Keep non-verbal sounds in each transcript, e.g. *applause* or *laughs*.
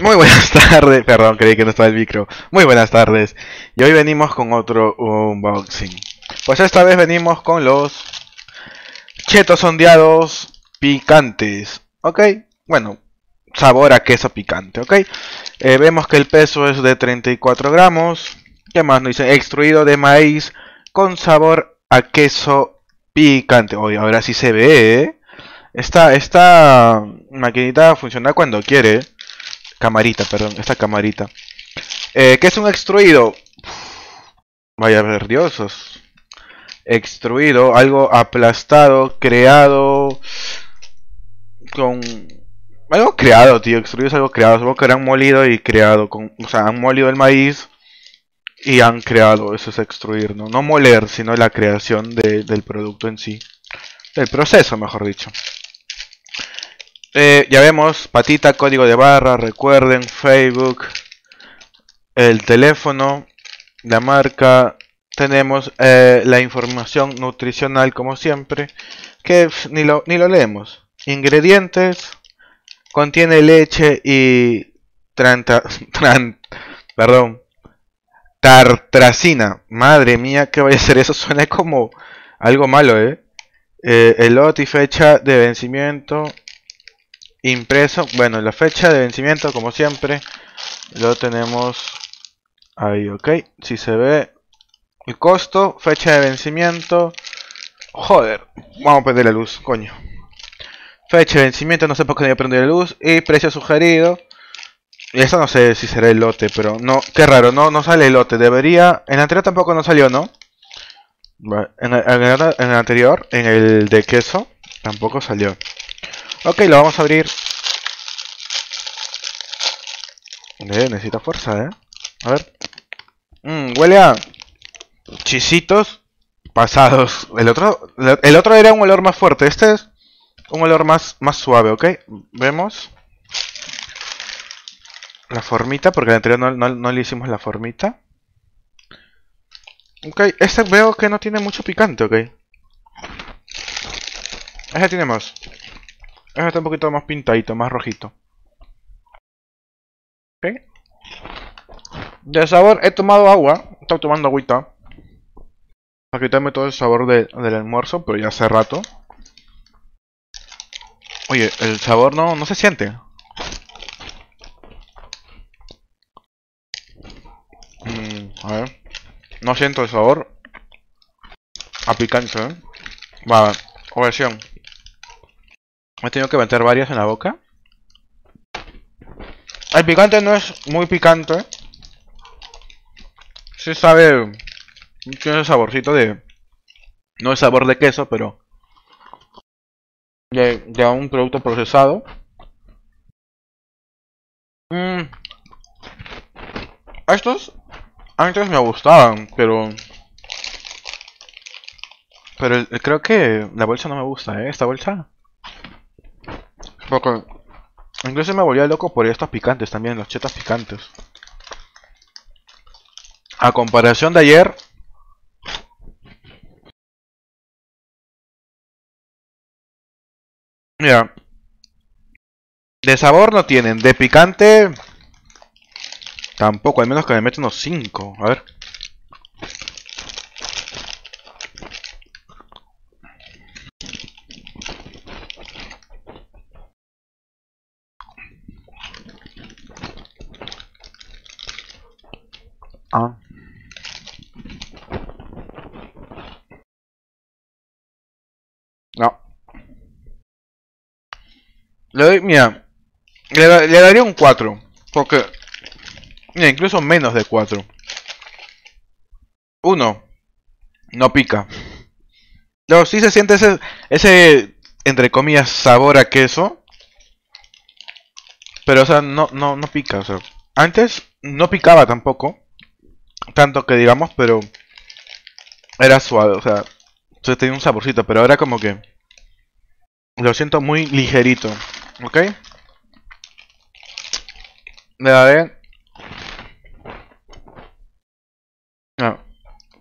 Muy buenas *laughs* tardes, perdón, creí que no estaba el micro. Muy buenas tardes. Y hoy venimos con otro unboxing. Pues esta vez venimos con los chetos ondeados picantes. Ok, bueno, sabor a queso picante, ok. Eh, vemos que el peso es de 34 gramos. ¿Qué más nos dice? Extruido de maíz con sabor a queso picante. Hoy ahora sí se ve, ¿eh? Esta, esta maquinita funciona cuando quiere. Camarita, perdón, esta camarita. Eh, ¿Qué es un extruido? Vaya verdiosos. Extruido, algo aplastado, creado con... Algo creado, tío. Extruido es algo creado. Supongo que han molido y creado. Con... O sea, han molido el maíz y han creado. Eso es extruir, ¿no? No moler, sino la creación de, del producto en sí. Del proceso, mejor dicho. Eh, ya vemos, patita, código de barra, recuerden, Facebook, el teléfono, la marca, tenemos eh, la información nutricional como siempre, que ni lo, ni lo leemos. Ingredientes, contiene leche y tranta, *laughs* perdón, tartracina. Madre mía, ¿qué vaya a ser eso? *laughs* Suena como algo malo, ¿eh? eh el lot y fecha de vencimiento impreso. Bueno, la fecha de vencimiento, como siempre, lo tenemos ahí, ok. Si se ve el costo, fecha de vencimiento. Joder, vamos a prender la luz, coño. Fecha de vencimiento, no sé por qué voy a prender la luz. Y precio sugerido. Y eso no sé si será el lote, pero no, qué raro, no, no sale el lote. Debería. En el anterior tampoco no salió, ¿no? En en el anterior, en el de queso, tampoco salió. Ok, lo vamos a abrir. Eh, necesita fuerza, ¿eh? A ver. Mm, huele a chisitos pasados. El otro, el otro era un olor más fuerte. Este es un olor más, más suave, ¿ok? Vemos. La formita, porque el anterior no, le hicimos la formita. Ok, este veo que no tiene mucho picante, ok. Este tiene más. Este está un poquito más pintadito, más rojito. Ok. De sabor, he tomado agua. Estoy tomando agüita. Para quitarme todo el sabor del almuerzo, pero ya hace rato. Oye, el sabor no, no se siente. Mm, a ver. No siento el sabor. A picante, ¿eh? Va, ovación. He tenido que meter varias en la boca. El picante no es muy picante. Sí sabe... Tiene saborcito de... No es sabor de queso, pero... De, un producto procesado. Mm. Estos antes me gustaban, pero... Pero creo que la bolsa no me gusta, ¿eh? Esta bolsa porque incluso me volvía loco por estos picantes también, los chetas picantes. A comparación de ayer. Mira. De sabor no tienen, de picante tampoco, al menos que me meten unos 5. A ver. Ah. No. Le doy, mira, le, daría un 4. Porque, mira, incluso menos de 4. 1. No pica. Luego sí se siente ese, ese, entre comillas, sabor a queso. Pero, o sea, no, no, no pica. O sea, antes no picaba tampoco tanto que digamos, pero era suave, o sea, se tenía un saborcito, pero ahora como que lo siento muy ligerito, ¿ok? Le daré no,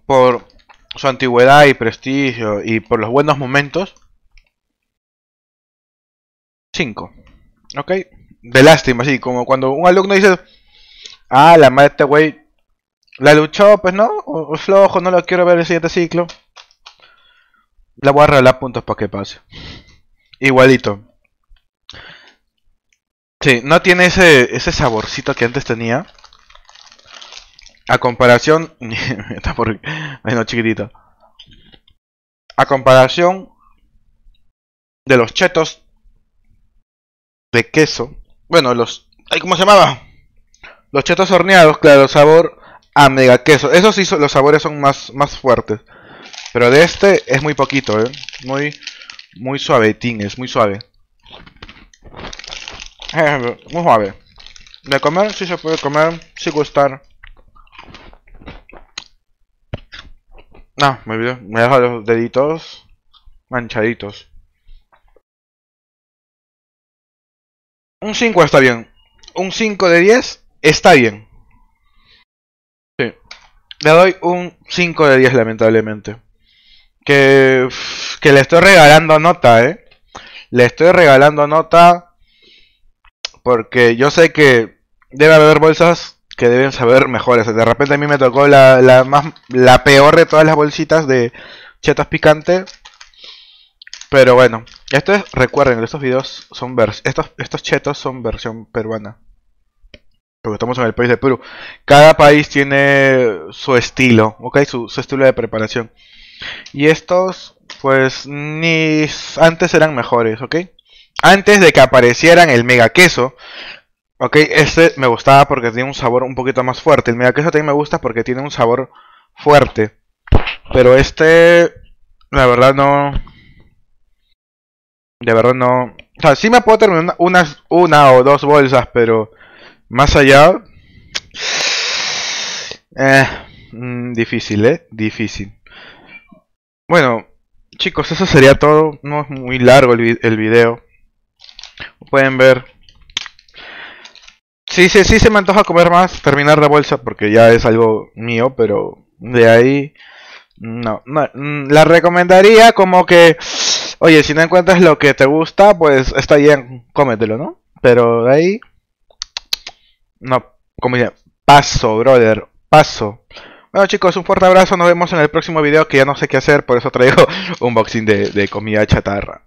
por su antigüedad y prestigio y por los buenos momentos 5, ¿ok? de lástima, así como cuando un alumno dice, ah, la madre este güey la luchó, pues no, o, flojo, no lo quiero ver el siguiente ciclo. La voy a regalar puntos para que pase. Igualito. Sí, no tiene ese, ese saborcito que antes tenía. A comparación... *laughs* está por... Bueno, chiquitito. A comparación de los chetos de queso. Bueno, los... ¿Cómo se llamaba? Los chetos horneados, claro, sabor a mega queso. Esos sí, los sabores son más, más fuertes. Pero de este es muy poquito, ¿eh? Muy, muy suavetín, es muy suave. Eh, muy suave. De comer, sí se puede comer, sí gustar. No, me olvidé. Me deja los deditos manchaditos. Un 5 está bien. Un 5 de 10 está bien. Sí. Le doy un 5 de 10 lamentablemente. Que, que le estoy regalando nota, ¿eh? Le estoy regalando nota porque yo sé que debe haber bolsas que deben saber mejores. De repente a mí me tocó la, la más la peor de todas las bolsitas de chetos picantes. Pero bueno, esto es, recuerden, estos videos son vers estos estos chetos son versión peruana. Porque estamos en el país de Perú. Cada país tiene su estilo, ¿ok? Su, su estilo de preparación. Y estos, pues, ni antes eran mejores, ¿ok? Antes de que aparecieran el mega queso, ¿ok? Este me gustaba porque tiene un sabor un poquito más fuerte. El mega queso también me gusta porque tiene un sabor fuerte. Pero este, la verdad no... De verdad no... O sea, sí me puedo terminar una, unas- una o dos bolsas, pero más allá... Eh, mm, difícil, ¿eh? Difícil. Bueno, chicos, eso sería todo. No es muy largo el, el video. Pueden ver. Sí, sí, sí se me antoja comer más, terminar la bolsa porque ya es algo mío, pero de ahí no, mm, la recomendaría como que, oye, si no encuentras lo que te gusta, pues está bien, cómetelo, ¿no? Pero de ahí, no, como ya, paso, brother, paso. Bueno chicos, un fuerte abrazo, nos vemos en el próximo video que ya no sé qué hacer, por eso traigo *laughs* un unboxing de, de comida chatarra.